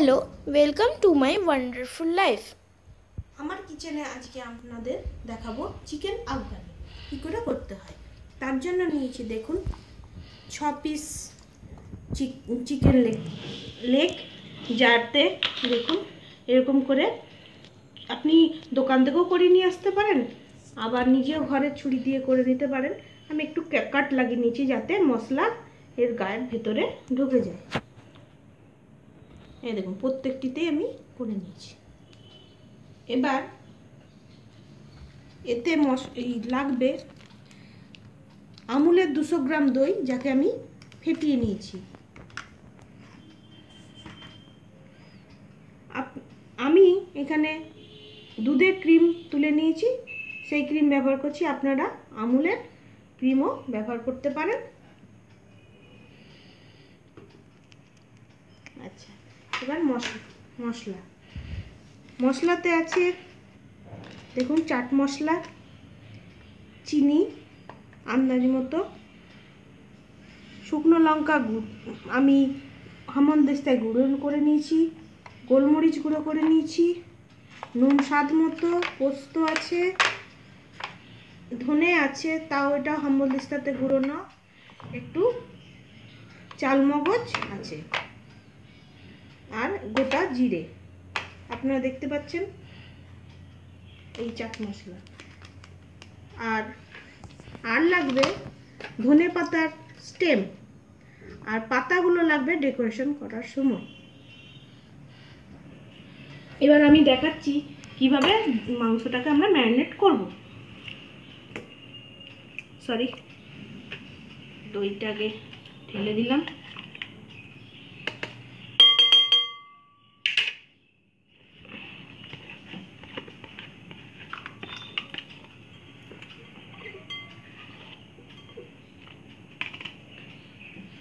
Hello welcome to my wonderful life আমার কিচেনে আজকে আপনাদের দেখাবো চিকেন আফগানি কী করে করতে হয়। তার জন্য নিয়েছি দেখুন, ছ পিস চিকেন লেগ লেগ যাতে দেখুন, এরকম করে আপনি দোকান থেকেও করে নিয়ে আসতে পারেন, আবার নিজেও ঘরে ছুরি দিয়ে করে নিতে পারেন। আমি একটু কাট লাগিয়ে নিয়েছি যাতে মশলা এর গায়ের ভেতরে ঢুকে যায়। এই দেখুন, প্রত্যেকটিতেই আমি করে নিয়েছি। এবার এতে মশ, এই লাগবে আমুলের দুশো গ্রাম দই, যাকে আমি ফেটিয়ে নিয়েছি। আমি এখানে দুধের ক্রিম তুলে নিয়েছি। সেই ক্রিম ব্যবহার করছি, আপনারা আমুলের ক্রিমও ব্যবহার করতে পারেন আচ্ছা এবার মশলা মশলা। মশলাতে আছে, দেখুন চাট মশলা, চিনি, আন্দাজ মতো, শুকনো লঙ্কা আমি হামন হামন্দিস্তায় গুঁড়ো করে নিয়েছি, গোলমরিচ গুঁড়ো করে নিয়েছি, নুন স্বাদ মতো, পোস্ত আছে, ধনে আছে, তাও এটা হামন্দিস্তাতে গুঁড়ো না একটু চালমগজ আছে। গোটা জিরে। আপনারা দেখতে পাচ্ছেন এই চাট মশলা। আর আর লাগবে ধনে পাতার স্টেম আর পাতাগুলো লাগবে ডেকোরেশন করার সময়। এবার আমি দেখাচ্ছি কীভাবে মাংসটাকে আমরা ম্যারিনেট করব। সরি দইটাকে ঢেলে দিলাম।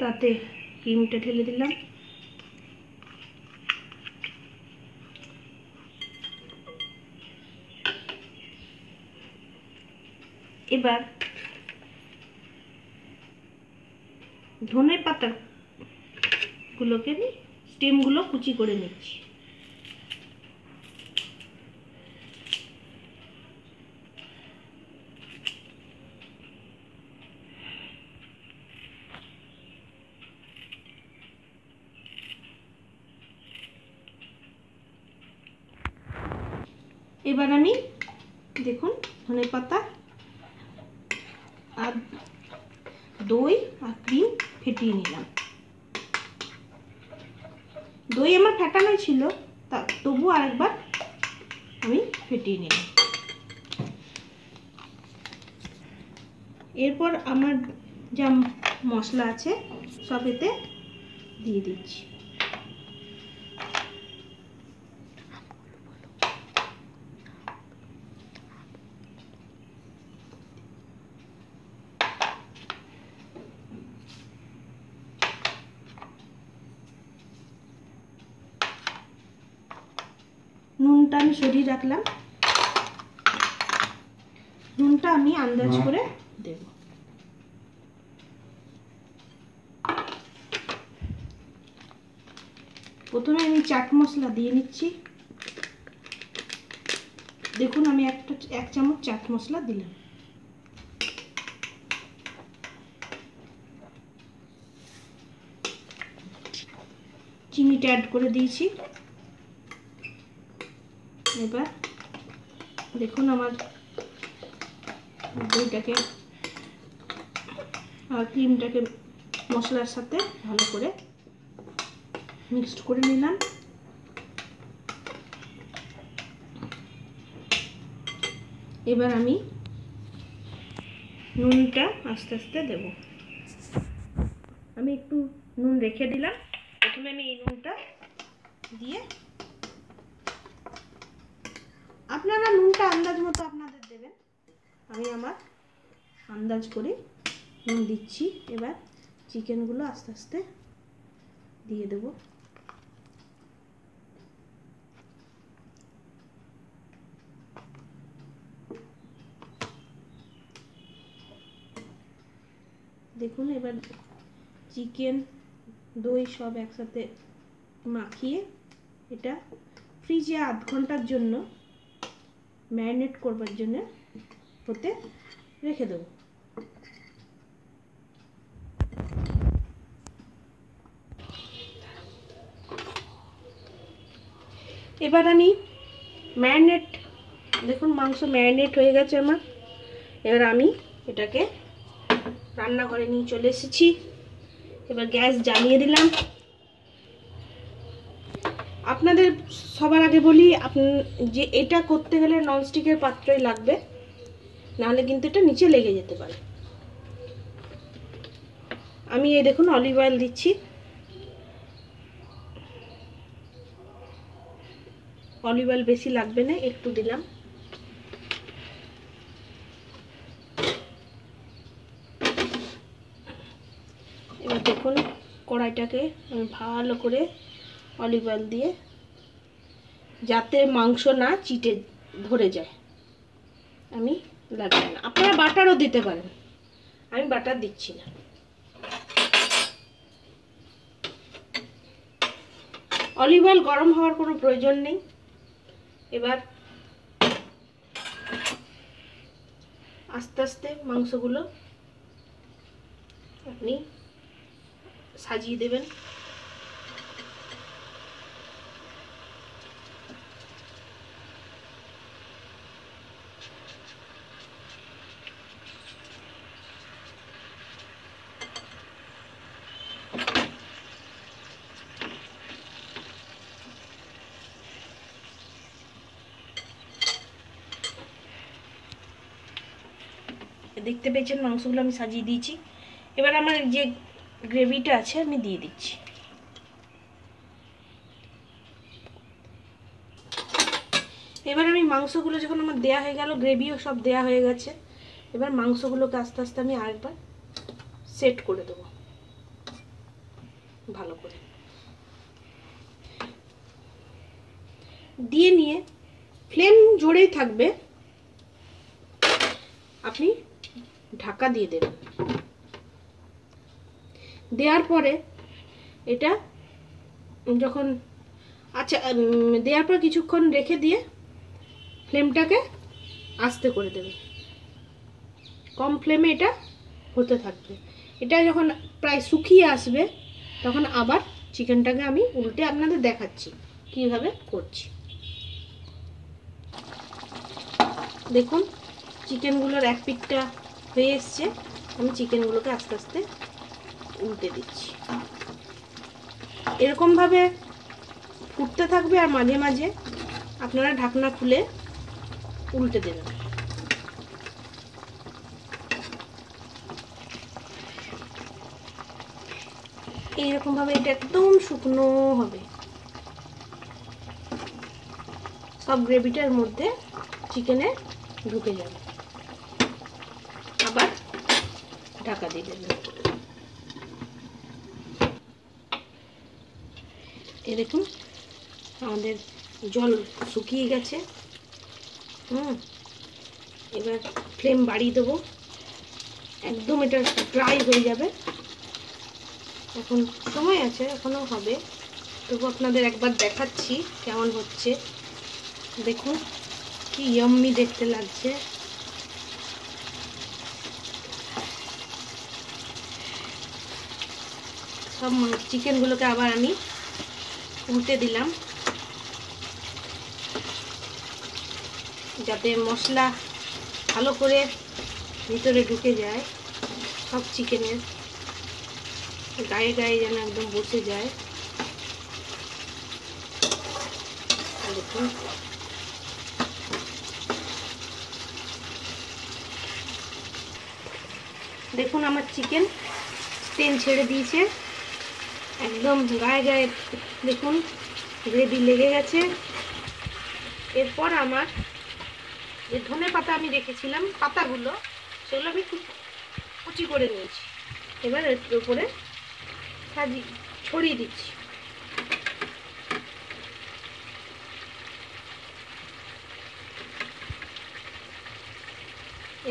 তাতে ক্রিমটা ঢেলে দিলাম। এবার ধনে পাতা গুলোকে স্টেমগুলো কুচি করে নিচ্ছি। এবার আমি দেখুন ধনে পাতা আর দই আর ক্রিম ফেটিয়ে নিলাম। দই আমার ফেটানোই ছিল, তা তবু আরেকবার আমি ফেটিয়ে নিলাম। এরপর আমার যা মশলা আছে, সব এতে দিয়ে দিচ্ছি। নুনটা আমি সরিয়ে রাখলাম। নুনটা আমি আন্দাজ করে দেব। প্রথমে আমি চাট মশলা দিয়ে নিচ্ছি। দেখুন আমি একটা এক চামচ চাট মশলা দিলাম। চিনিটা অ্যাড করে দিয়েছি। এবার দেখুন আমার দইটাকে, আর ক্রিমটাকে মশলার সাথে ভালো করে মিক্সড করে নিলাম। এবার আমি নুনটা আস্তে আস্তে দেব। আমি একটু নুন রেখে দিলাম। প্রথমে আমি এই নুনটা দিয়ে আপনারা নুনটা আন্দাজ মতো আপনাদের দেবেন। আমি আমার আন্দাজ করে নুন দিচ্ছি। এবার চিকেনগুলো আস্তে আস্তে দিয়ে দেব। দেখুন, এবার চিকেন, দই সব একসাথে মাখিয়ে এটা ফ্রিজে আধ ঘণ্টার জন্য ম্যারিনেট করবার জন্য হতে রেখে দেবো। এবার আমি ম্যারিনেট, দেখুন মাংস ম্যারিনেট হয়ে গেছে আমার। এবার আমি এটাকে রান্নাঘরে নিয়ে চলে এসেছি। এবার গ্যাস জ্বালিয়ে দিলাম আপনাদের সবার আগে বলি, আপনি যে এটা করতে গেলে ননস্টিকের পাত্রই লাগবে, নাহলে কিন্তু এটা নিচে লেগে যেতে পারে। আমি এই দেখুন অলিভ অয়েল দিচ্ছি। অলিভ অয়েল বেশি লাগবে না, একটু দিলাম। এবার দেখুন কড়াইটাকে আমি ভালো করে অলিভ অয়েল দিয়ে যাতে মাংস না চিটে ধরে যায়। আমি লাগাই না। আপনারা বাটারও দিতে পারেন। আমি বাটার দিচ্ছি না। অলিভ অয়েল গরম হওয়ার কোনো প্রয়োজন নেই। এবার আস্তে আস্তে মাংসগুলো আপনি সাজিয়ে দেবেন। দেখতে পেয়েছেন, মাংসগুলো আমি সাজিয়ে দিয়েছি। এবার আমার যে গ্রেভিটা আছে, আমি দিয়ে দিচ্ছি। এবার আমি মাংসগুলো যখন আমার দেয়া হয়ে গেল, গ্রেভিও সব দেয়া হয়ে গেছে, এবার মাংসগুলোকে আস্তে আস্তে আমি আরেকবার সেট করে দেবো। ভালো করে। দিয়ে নিয়ে, ফ্লেম জোরেই থাকবে। আপনি ঢাকা দিয়ে দেবেন দেওয়ার পরে এটা যখন আচ্ছা দেওয়ার পর কিছুক্ষণ রেখে দিয়ে ফ্লেমটাকে আস্তে করে দেবে। কম ফ্লেমে এটা হতে থাকবে। এটা যখন প্রায় শুকিয়ে আসবে, তখন আবার চিকেনটাকে আমি উল্টে আপনাদের দেখাচ্ছি, কীভাবে করছি। দেখুন, চিকেনগুলোর এক পিঠটা হয়ে এসছে। আমি চিকেনগুলোকে আস্তে আস্তে উল্টে দিচ্ছি। এরকমভাবে ফুটতে থাকবে আর মাঝে মাঝে আপনারা ঢাকনা খুলে উল্টে দেবেন। এইরকমভাবে এটা একদম শুকনো হবে। সব গ্রেভিটার মধ্যে চিকেনে ঢুকে যাবে আবার ঢাকা দিয়ে দেবেন এ দেখুন, আমাদের জল শুকিয়ে গেছে। হুম, এবার ফ্লেম বাড়িয়ে দেবো। একদম এটা ড্রাই হয়ে যাবে। এখন সময় আছে এখনও হবে। তবু আপনাদের একবার দেখাচ্ছি কেমন হচ্ছে। দেখুন, কি ইয়াম্মি দেখতে লাগছে। সব চিকেনগুলোকে আবার আমি উল্টে দিলাম। যাতে মশলা ভালো করে ভিতরে ঢুকে যায়, সব চিকেনের গায়ে গায়ে যেন একদম বসে যায়। দেখুন। দেখুন আমার চিকেন তেল ছেড়ে দিয়েছে। একদম গায়ে গায়ে দেখুন, গ্রেভি লেগে গেছে। এরপর আমার যে ধনে পাতা আমি রেখেছিলাম, পাতাগুলো, সেগুলো আমি কুচি করে নিয়েছি। এবার এর উপরে সাজি, ছড়িয়ে দিচ্ছি।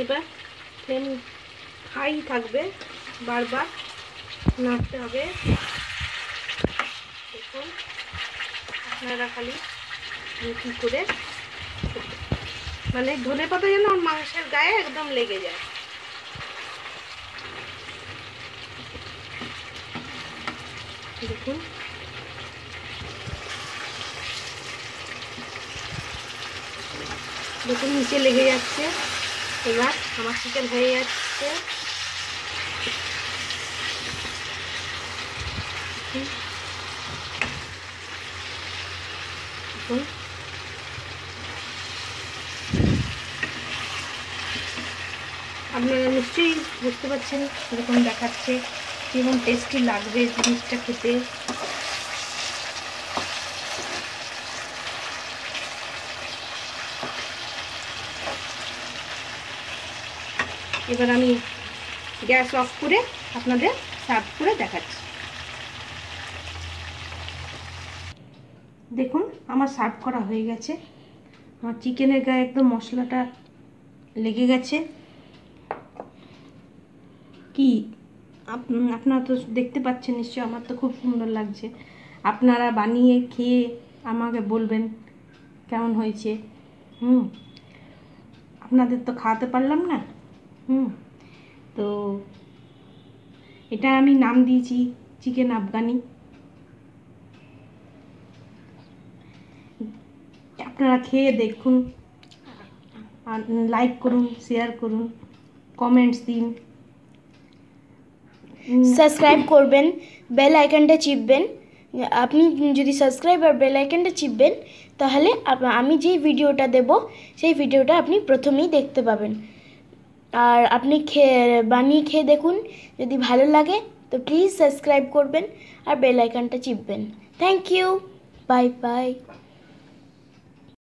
এবার ফ্লেম হাই থাকবে, বারবার নাড়তে হবে দেখুন আপনারা খালি। কী করে? মানে ধনে পাতা যেন ওর মাংসের গায়ে একদম লেগে যায়। দেখুন। দেখুন, নিচে লেগে যাচ্ছে। এবার আমার চিকেন হয়ে যাচ্ছে। দেখুন আপনারা নিশ্চয়ই বুঝতে পারছেন কীরকম দেখাচ্ছে, কীরকম টেস্টি লাগবে জিনিসটা খেতে। এবার আমি গ্যাস অফ করে আপনাদের সার্ভ করে দেখাচ্ছি। দেখুন, আমার সার্ভ করা হয়ে গেছে। আমার চিকেনের গায়ে একদম মশলাটা লেগে গেছে। কি? আপ- আপনারা তো দেখতে পাচ্ছেন নিশ্চয়ই, আমার তো খুব সুন্দর লাগছে। আপনারা বানিয়ে খেয়ে আমাকে বলবেন কেমন হয়েছে। হুম, আপনাদের তো খাওয়াতে পারলাম না। হুম, তো এটা আমি নাম দিয়েছি, চিকেন আফগানি। আপনারা খেয়ে দেখুন লাইক করুন শেয়ার করুন কমেন্টস দিন। সাবস্ক্রাইব করবেন বেল আইকনটা চিপবেন। আপনি যদি সাবস্ক্রাইব আর বেল আইকনটা চিপবেন, তাহলে আমি যেই ভিডিওটা দেব, সেই ভিডিওটা আপনি প্রথমেই দেখতে পাবেন। আর আপনি খেয়ে, বানিয়ে খেয়ে দেখুন, যদি ভালো লাগে, তো প্লিজ সাবস্ক্রাইব করবেন আর বেল আইকনটা চিপবেন। Thank you bye bye